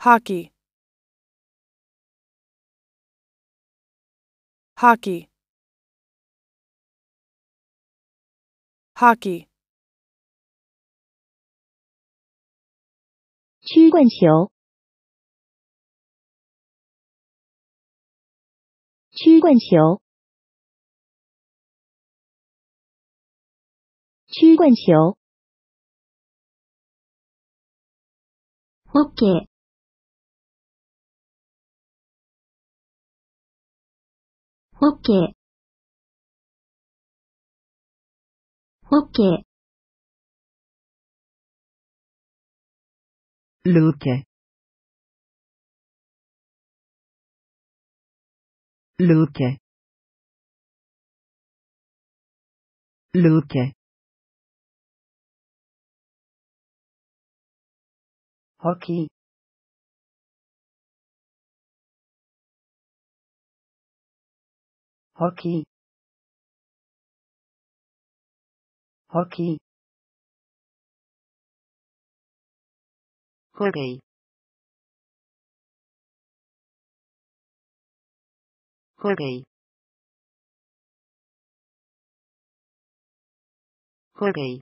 hockey hockey hockey 曲棍球，曲棍球，曲棍球。ホッケー、 OK, OK. Look. Look. Look. hockey. Hockey. Hockey. Hockey. Hockey. Hockey. Hockey.